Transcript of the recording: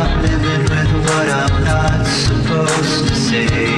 I'm living with what I'm not supposed to say